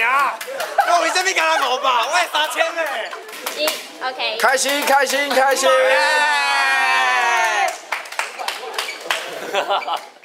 我。那为什么干五吧？我也三千嘞。一，OK。开心，开心，开心。